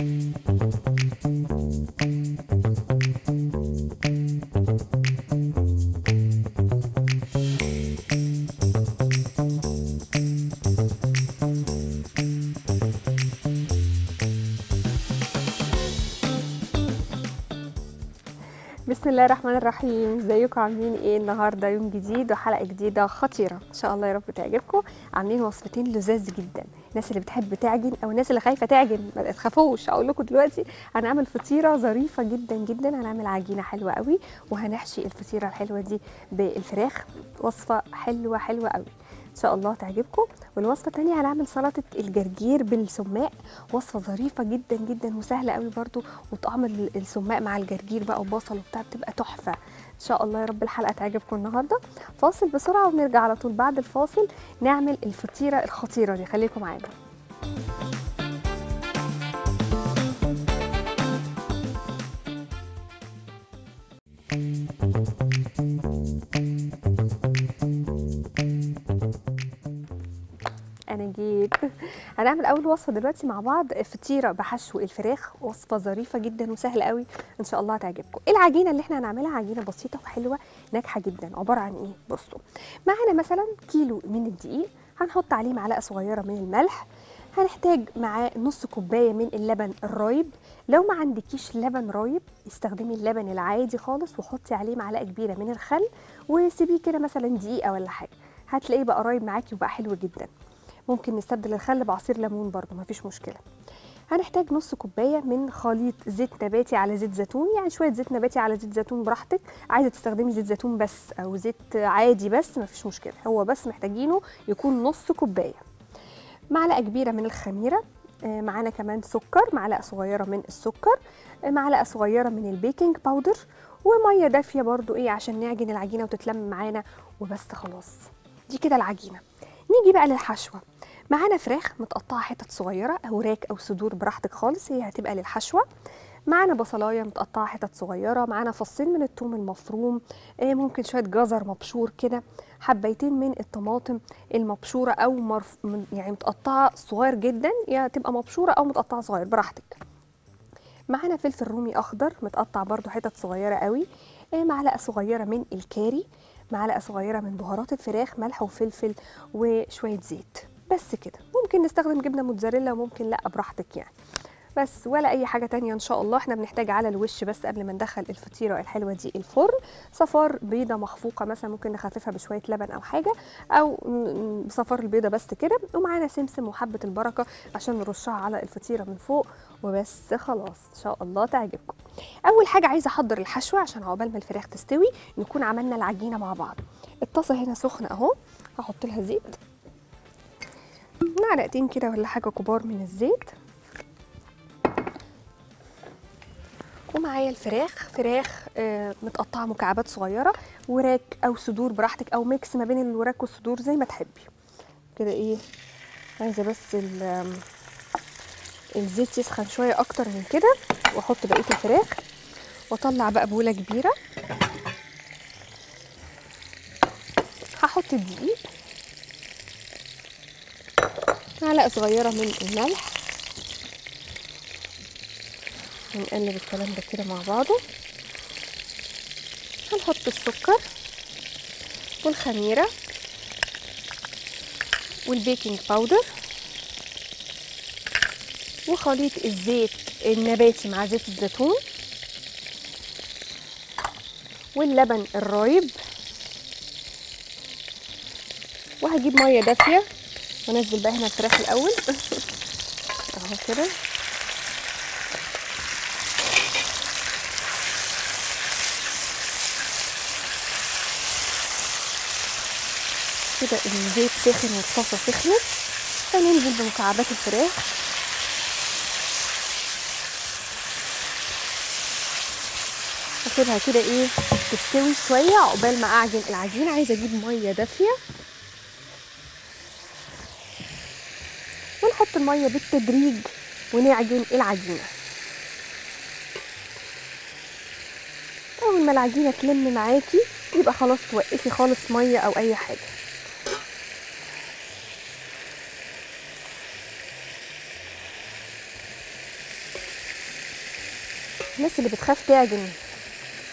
بسم الله الرحمن الرحيم. ازيكم؟ عاملين إيه النهارده؟ يوم جديد وحلقة جديدة خطيرة. ان شاء الله يا رب تعجبكم. عاملين وصفتين لذاذ جدا. الناس اللي بتحب تعجن أو الناس اللي خايفة تعجن. ما تخافوش. أقول لكم دلوقتي هنعمل فطيرة ظريفة جدا جدا. هنعمل عجينة حلوة قوي وهنحشي الفطيرة الحلوة دي بالفراخ. وصفة حلوة حلوة قوي. إن شاء الله تعجبكم. والوصفه الثانية هنعمل سلطة الجرجير بالسماق. وصفة ظريفة جدا جدا وسهلة قوي برضو وطعم ال- السماق مع الجرجير بقى وبصل وبتاع بتبقى تحفة. إن شاء الله يا رب الحلقة تعجبكم النهارده. فاصل بسرعة ونرجع على طول بعد الفاصل نعمل الفطيرة الخطيرة دي. خليكم معانا. هنعمل اول وصفه دلوقتي مع بعض فطيرة بحشو الفراخ وصفة ظريفة جدا وسهلة قوي إن شاء الله هتعجبكم. العجينة اللي إحنا هنعملها عجينة بسيطة وحلوة ناجحة جدا عبارة عن إيه؟ بصوا معانا مثلا كيلو من الدقيق هنحط عليه معلقة صغيرة من الملح هنحتاج معاه نص كوباية من اللبن الرايب. لو ما عندكيش لبن رايب استخدمي اللبن العادي خالص وحطي عليه معلقة كبيرة من الخل وسيبيه كده مثلا دقيقة ولا حاجة. هتلاقيه بقى رايب معاكي وبقى حلو جدا. ممكن نستبدل الخل بعصير ليمون برضو مفيش مشكلة. هنحتاج نص كوباية من خليط زيت نباتي على زيت زيتون يعني شوية زيت نباتي على زيت زيتون براحتك. عايزة تستخدمي زيت زيتون بس أو زيت عادي بس مفيش مشكلة. هو بس محتاجينه يكون نص كوباية. معلقة كبيرة من الخميرة آه، معانا كمان سكر معلقة صغيرة من السكر آه، معلقة صغيرة من ال baking powder ومية دافية برضو إيه عشان نعجن العجينة وتتلم معانا وبس خلاص. دي كده العجينة. نيجي بقى للحشوة. معانا فراخ متقطعة حتت صغيرة أو راك أو صدور براحتك خالص هي هتبقى للحشوة. معانا بصلاية متقطعة حتت صغيرة معانا فصين من الثوم المفروم آه، ممكن شوية جزر مبشور كده حبيتين من الطماطم المبشورة أو مرف... يعني متقطعة صغير جدا يا تبقى مبشورة أو متقطعة صغير براحتك. معانا فلفل رومي أخضر متقطع برضو حتت صغيرة قوي آه، معلقة صغيرة من الكاري معلقة صغيرة من بهارات الفراخ ملح وفلفل وشوية زيت. بس كده. ممكن نستخدم جبنة موتزاريلا وممكن لأ براحتك يعني. بس ولا أي حاجة تانية إن شاء الله. إحنا بنحتاج على الوش بس قبل ما ندخل الفطيرة الحلوة دي الفرن. صفار بيضة مخفوقة مثلا ممكن نخففها بشوية لبن أو حاجة. أو صفار البيضة بس كده. ومعانا سمسم وحبة البركة عشان نرشها على الفطيرة من فوق. وبس خلاص إن شاء الله تعجبكم. أول حاجة عايزة أحضر الحشوة عشان عقبال ما الفراخ تستوي نكون عملنا العجينة مع بعض. الطاسة هنا سخنة أهو. هحط لها زيت. معلقتين كده ولا حاجة كبار من الزيت. ومعايا الفراخ. فراخ آه، متقطعة مكعبات صغيرة. وراك أو صدور براحتك أو ميكس ما بين الوراك والصدور زي ما تحبي. كده إيه عايزة بس الزيت يسخن شوية أكتر من كده. وأحط بقية الفراخ. وأطلع بقى بولة كبيرة. هحط الدقيق. معلقة صغيرة من الملح. ونقلب الكلام ده كده مع بعضه. هنحط السكر والخميرة وال baking powder وخليط الزيت النباتي مع زيت الزيتون واللبن الرايب. وهجيب مية دافية. وانزل بقى هنا الفراخ الأول. أهو كده. كده الزيت سخن والطاسة سخنت. هننزل بمكعبات الفراخ. اسيبها كده إيه تستوي شوية عقبال ما أعجن العجينه عايزة أجيب مية دافية. المية بالتدريج ونعجن العجينة. أول ما العجينة تلم معاكي يبقى خلاص توقفي خالص مية أو أي حاجة. الناس اللي بتخاف تعجن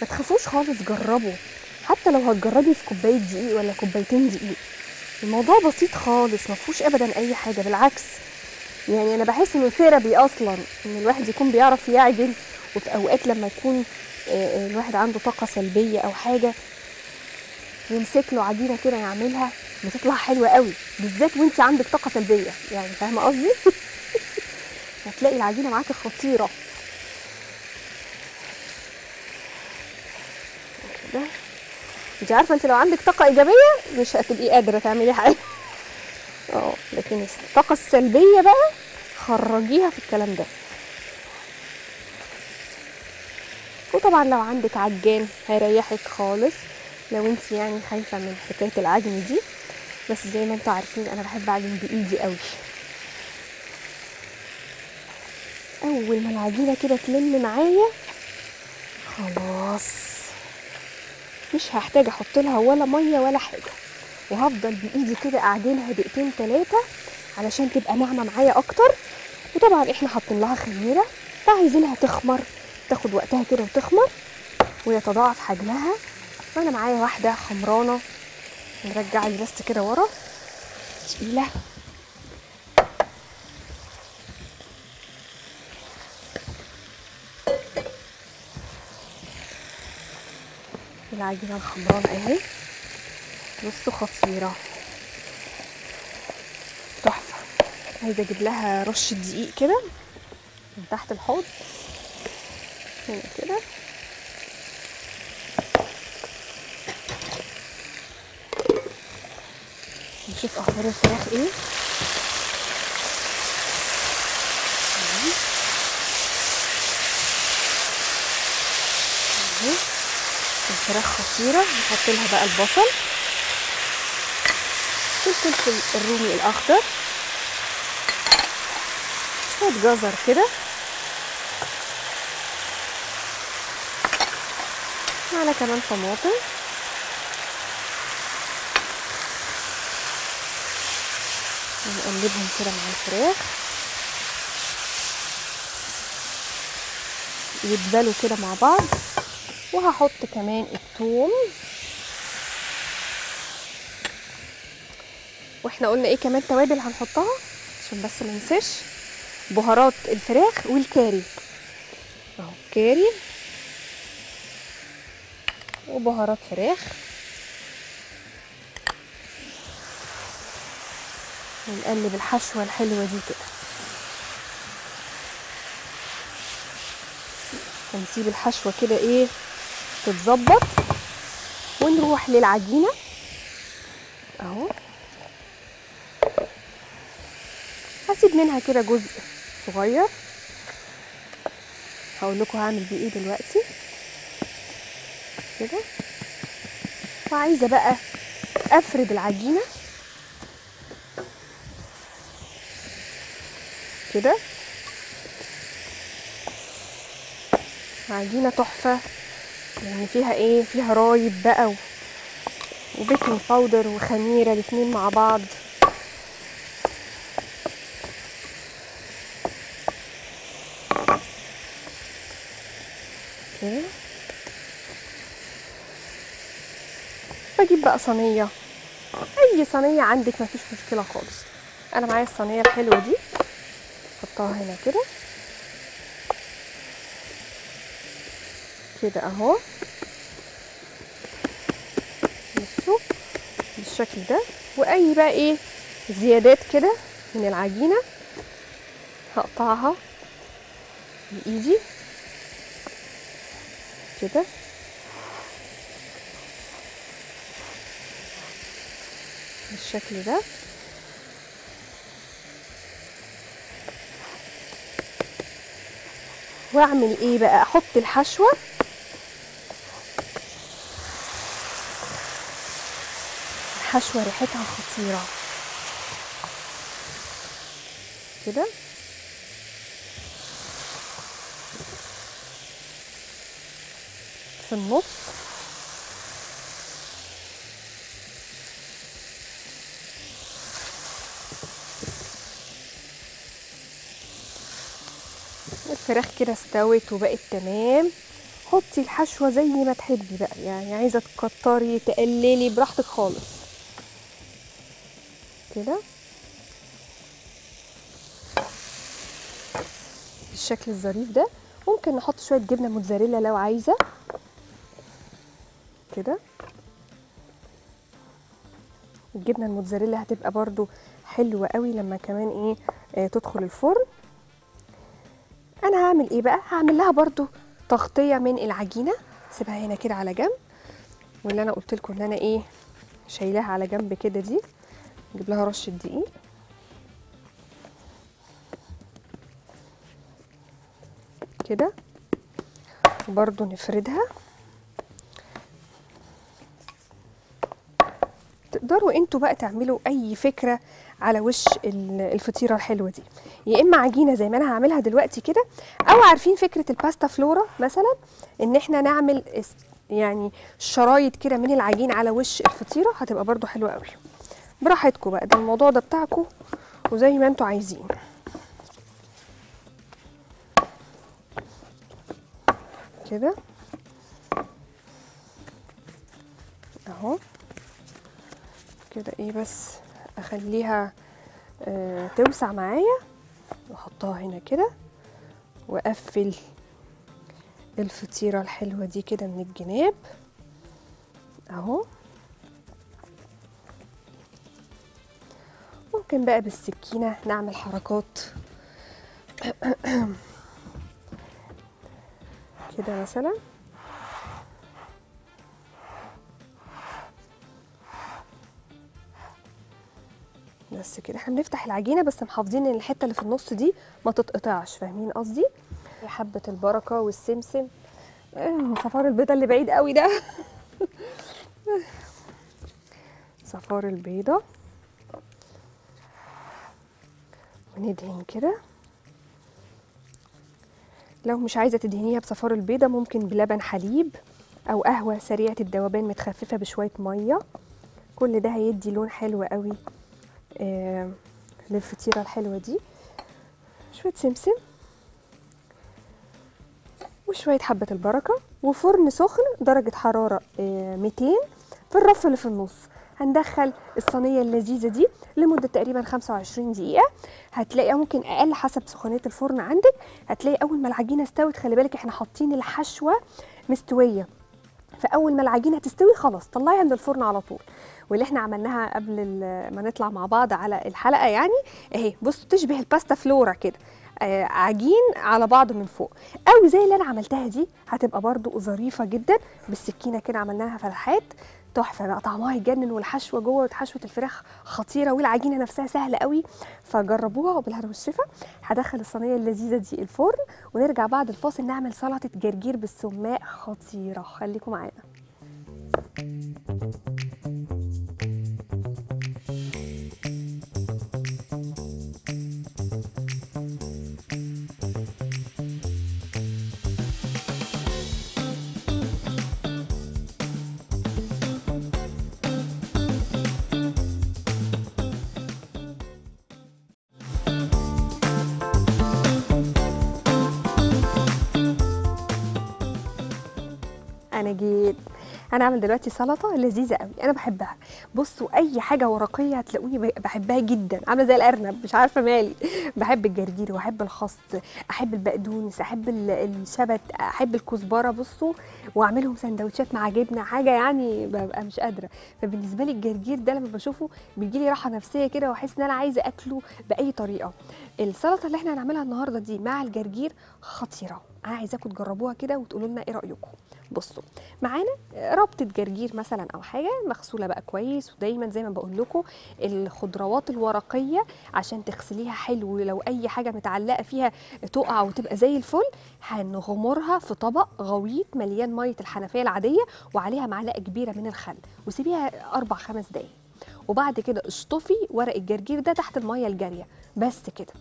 ما تخافوش خالص جربوا. حتى لو هتجربي في كوباية دقيق ولا كوبايتين دقيق. الموضوع بسيط خالص ما فيهوش ابدا أي حاجة بالعكس. يعني أنا بحس إنه ثيرابي أصلا إن الواحد يكون بيعرف يعجن وفي أوقات لما يكون الواحد عنده طاقة سلبية أو حاجة يمسك له عجينة كده يعملها بتطلع حلوة قوي. بالذات وانت عندك طاقة سلبية يعني فاهمة قصدي؟ هتلاقي العجينة معاكي خطيرة. كده انت عارفة انت لو عندك طاقة إيجابية مش هتبقي قادرة تعملي حاجة. آه لكن الطاقة السلبية بقى خرجيها في الكلام ده. وطبعا لو عندك عجان هيريحك خالص. لو انت يعني خايفة من حكاية العجن دي بس زي ما أنتوا عارفين أنا بحب اعجن بإيدي قوي. أول ما العجينة كده تلم معايا خلاص. مش هحتاج أحط لها ولا مية ولا حاجة. وهفضل بإيدي كده اعجنها دقيقتين ثلاثة علشان تبقى ناعمة معايا أكتر. وطبعا إحنا حاطين لها خميرة. فعايزينها تخمر تاخد وقتها كده وتخمر ويتضاعف حجمها. وأنا معايا واحدة خمرانه نرجع البست كده ورا. تقيلة. العجينة الخمرانه أهي. بصوا خطيرة. تحفة. عايزة أجيب لها رشة دقيق كده من تحت الحوض. هنا كده. نشوف أخبار الفراخ إيه. الفراخ خطيرة. نحط لها بقى البصل. والفلفل الرومي الأخضر. شوية جزر كده. معنا كمان طماطم. نقلبهم كده مع الفراخ. يدبلوا كده مع بعض. وهحط كمان الثوم وإحنا قلنا إيه كمان توابل هنحطها عشان بس ما ننساش. بهارات الفراخ والكاري. اهو كاري. وبهارات فراخ. ونقلب الحشوة الحلوة دي كده. ونسيب الحشوة كده إيه تتظبط. ونروح للعجينة. اهو. منها كده جزء صغير. هقول لكم هعمل بيه إيه دلوقتي. كده. وعايزة بقى أفرد العجينة. كده. عجينة تحفة. يعني فيها إيه؟ فيها رايب بقى. وبيكنج باودر وخميرة الاتنين مع بعض كده بجيب بقى صينية. أي صينية عندك مفيش مشكلة خالص. أنا معايا الصينية الحلوة دي. احطها هنا كده. كده أهو. بصوا بالشكل ده. وأي بقى إيه زيادات كده من العجينة. هقطعها بإيدي. كده. بالشكل ده. وأعمل إيه بقى؟ أحط الحشوة. الحشوة ريحتها خطيرة. كده. في النص. فراخ كده استوت وبقت تمام. حطي الحشوة زي ما تحبي بقى. يعني عايزة تكتري تقللي براحتك خالص. كده. بالشكل الظريف ده. ممكن نحط شوية جبنة موتزاريلا لو عايزة. كده. الجبنة الموتزاريلا هتبقى برضو حلوة قوي لما كمان إيه آه تدخل الفرن. أنا هعمل إيه بقى؟ هعمل لها برضو تغطية من العجينة. سيبها هنا كده على جنب. واللي أنا قلت لكم إن أنا إيه شايلاها على جنب كده دي. نجيب لها رشه دقيق كده. وبرضو نفردها. تقدروا أنتوا بقى تعملوا أي فكرة على وش ال- الفطيرة الحلوة دي. يا إما عجينة زي ما أنا هعملها دلوقتي كده أو عارفين فكرة الباستا فلورا مثلا إن إحنا نعمل يعني شرايط كده من العجين على وش الفطيرة هتبقى برضو حلوة قوي براحتكم بقى ده الموضوع ده بتاعكم وزي ما أنتوا عايزين. كده؟ أهو. كده إيه بس اخليها آه توسع معايا واحطها هنا كده واقفل الفطيرة الحلوة دي كده من الجناب اهو. ممكن بقى بالسكينة نعمل حركات كده مثلا. بس كده. إحنا بنفتح العجينة بس محافظين إن الحتة اللي في النص دي ما تتقطعش فاهمين قصدي؟ حبه البركة والسمسم. آه، صفار البيضة اللي بعيد قوي ده. صفار البيضة. وندهن كده. لو مش عايزة تدهنيها بصفار البيضة ممكن بلبن حليب أو قهوة سريعة الذوبان متخففة بشوية مية. كل ده هيدي لون حلو قوي. للفطيرة الحلوة دي. شوية سمسم. وشوية حبة البركة. وفرن سخن درجة حرارة آه 200 في الرف اللي في النص. هندخل الصينية اللذيذة دي لمدة تقريبا 25 دقيقة. هتلاقي ممكن أقل حسب سخونية الفرن عندك. هتلاقي أول ما العجينة استوت خلي بالك إحنا حاطين الحشوة مستوية. فاول ما العجينه تستوي خلاص طلعيها من الفرن على طول. واللي إحنا عملناها قبل ما نطلع مع بعض على الحلقة يعني أهي بصوا تشبه الباستا فلورا كده. آه عجين على بعض من فوق. أو زي اللي أنا عملتها دي هتبقى برضو ظريفة جدا بالسكينة كده عملناها فتحات تحفة بقى طعمها يجنن والحشوة جوه حشوه الفراخ خطيرة والعجينة نفسها سهلة قوي فجربوها وبالهنا والشفا. هدخل الصينية اللذيذة دي الفرن ونرجع بعد الفاصل نعمل سلطة جرجير بالسماق خطيرة. خليكم معانا. أنا جيت. أنا هعمل دلوقتي سلطة لذيذة قوي أنا بحبها. بصوا أي حاجة ورقية هتلاقوني بحبها جدا. عاملة زي الأرنب مش عارفة مالي. بحب الجرجير وأحب الخس أحب البقدونس أحب ال- الشبت أحب الكزبرة. بصوا وأعملهم سندوتشات مع جبنة حاجة يعني ببقى مش قادرة. فبالنسبة لي الجرجير ده لما بشوفه بيجي لي راحة نفسية كده وأحس إن أنا عايزة أكله بأي طريقة. السلطة اللي إحنا هنعملها النهارده دي مع الجرجير خطيرة. أنا عايزاكم تجربوها كده وتقولوا لنا إيه رأيكم. بصوا معانا ربطه جرجير مثلا أو حاجة مغسولة بقى كويس ودايما زي ما بقول لكم الخضروات الورقية عشان تغسليها حلو لو أي حاجة متعلقة فيها تقع وتبقى زي الفل هنغمرها في طبق غويط مليان مية الحنفية العادية وعليها معلقة كبيرة من الخل وسيبيها أربع خمس دقايق وبعد كده اشطفي ورق الجرجير ده تحت المية الجارية بس كده.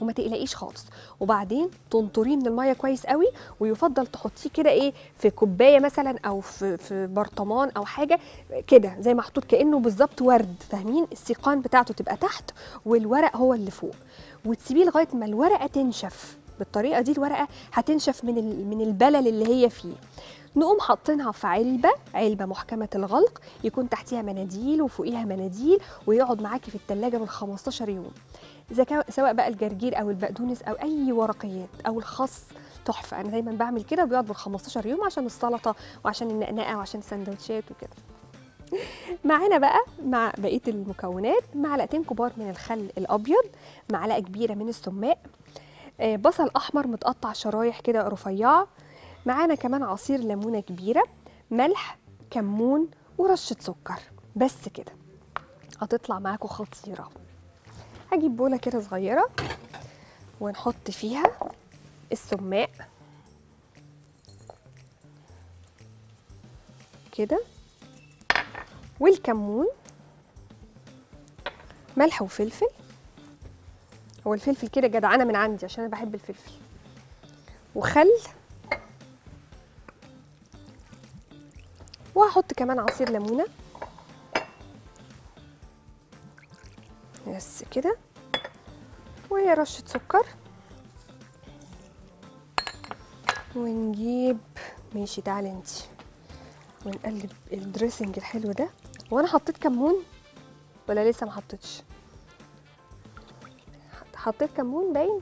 وما تقلقيش خالص. وبعدين تنطريه من المية كويس قوي ويفضل تحطيه كده إيه في كوباية مثلا أو في في برطمان أو حاجة كده زي محطوط كأنه بالظبط ورد فاهمين؟ السيقان بتاعته تبقى تحت والورق هو اللي فوق. وتسيبيه لغاية ما الورقة تنشف. بالطريقة دي الورقة هتنشف من من البلل اللي هي فيه. نقوم حاطينها في علبة علبة محكمة الغلق يكون تحتيها مناديل وفوقيها مناديل ويقعد معاكي في التلاجة من 15 يوم. إذا سواء بقى الجرجير أو البقدونس أو أي ورقيات أو الخس تحفة. أنا دايما بعمل كده وبيقعد بال 15 يوم عشان السلطة وعشان النقنقة وعشان السندوتشات وكده. معانا بقى مع بقية المكونات معلقتين كبار من الخل الأبيض معلقة كبيرة من السماق آه، بصل أحمر متقطع شرايح كده رفيعة معانا كمان عصير ليمونة كبيرة ملح كمون ورشة سكر. بس كده. هتطلع معاكم خطيرة. هجيب بوله كده صغيره ونحط فيها السماق كده والكمون ملح وفلفل. هو الفلفل كده جدعانه من عندي عشان أنا بحب الفلفل. وخل وهحط كمان عصير ليمونة. كده. وهي رشة سكر. ونجيب ماشي تعالي انتي. ونقلب الدريسنج الحلو ده. وأنا حطيت كمون ولا لسه ما حطيتش؟ حطيت كمون باين؟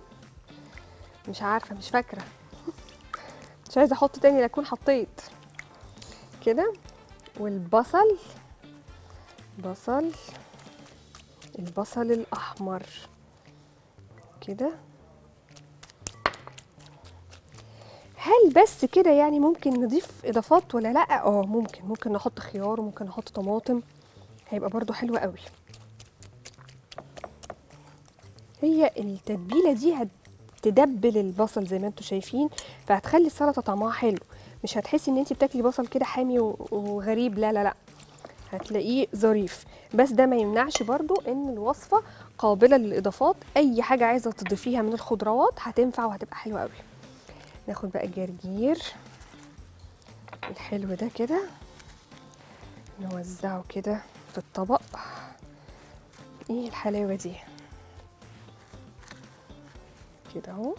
مش عارفة مش فاكرة. مش عايزة أحط تاني لأكون حطيت. كده. والبصل. بصل. البصل الأحمر. كده؟ هل بس كده يعني ممكن نضيف إضافات ولا لأ؟ آه ممكن. ممكن نحط خيار وممكن نحط طماطم. هيبقى برضو حلو قوي. هي التتبيلة دي هتدبل البصل زي ما أنتم شايفين فهتخلي السلطة طعمها حلو. مش هتحسي ان انت بتاكلي بصل كده حامي وغريب لا لا لا. هتلاقيه ظريف. بس ده ما يمنعش برضو إن الوصفة قابلة للإضافات. أي حاجة عايزة تضيفيها من الخضروات هتنفع وهتبقى حلوة قوي ناخد بقى الجرجير الحلو ده كده. نوزعه كده في الطبق. إيه الحلاوة دي؟ كده أهو.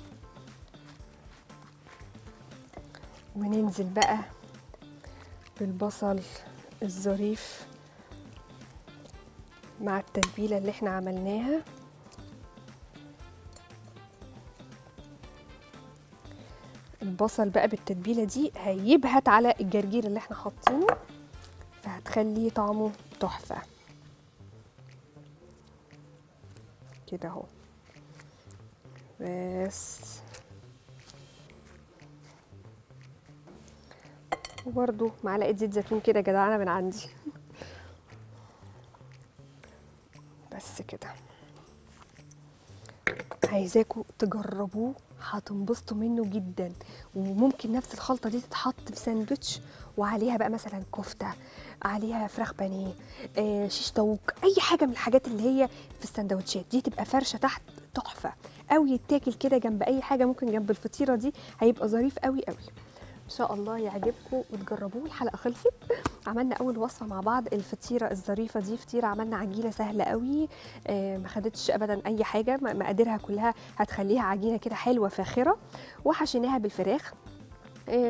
وننزل بقى بالبصل. الظريف مع التتبيلة اللي إحنا عملناها. البصل بقى بالتتبيلة دي هيبهت على الجرجير اللي إحنا حاطينه فهتخليه طعمه تحفة. كده اهو. بس. وبرده معلقة زيت زيتون كده جدعانة من عندي. بس كده. عايزاكم تجربوه هتنبسطوا منه جدا. وممكن نفس الخلطة دي تتحط في ساندوتش وعليها بقى مثلا كفتة عليها فراخ بانيه آه شيش طاووق أي حاجة من الحاجات اللي هي في السندوتشات دي تبقى فرشة تحت تحفة. أو يتاكل كده جنب أي حاجة ممكن جنب الفطيرة دي هيبقى ظريف قوي قوي إن شاء الله يعجبكم وتجربوه. الحلقة خلصت. عملنا أول وصفة مع بعض الفطيرة الظريفة دي فطيرة عملنا عجينة سهلة قوي. آه ما خدتش ابدا أي حاجة مقاديرها كلها هتخليها عجينة كده حلوة فاخرة. وحشيناها بالفراخ.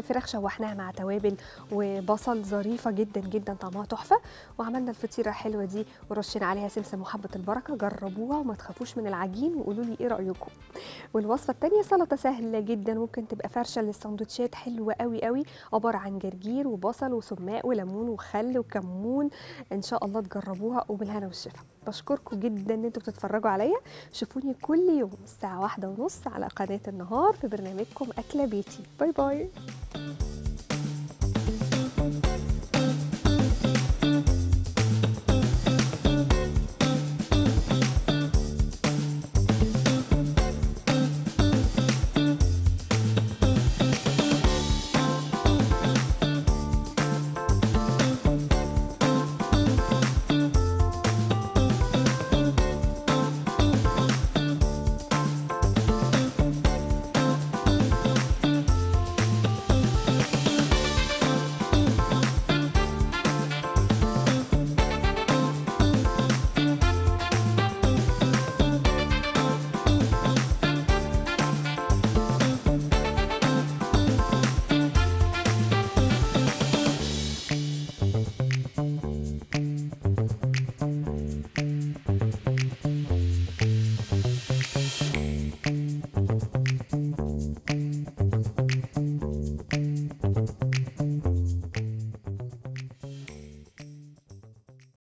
فراخ شوحناها مع توابل وبصل ظريفة جدا جدا طعمها تحفة. وعملنا الفطيرة الحلوة دي ورشينا عليها سمسم وحبة البركة. جربوها وما تخافوش من العجين وقولوا لي إيه رأيكم. والوصفة الثانية سلطة سهلة جدا ممكن تبقى فرشة للسندوتشات حلوة قوي قوي عبارة عن جرجير وبصل وسماق وليمون وخل وكمون. إن شاء الله تجربوها وبالهنا والشفا. بشكركم جدا إن أنتوا بتتفرجوا عليا. شوفوني كل يوم الساعة واحدة ونص على قناة النهار في برنامجكم أكلة بيتي. باي باي. Thank you.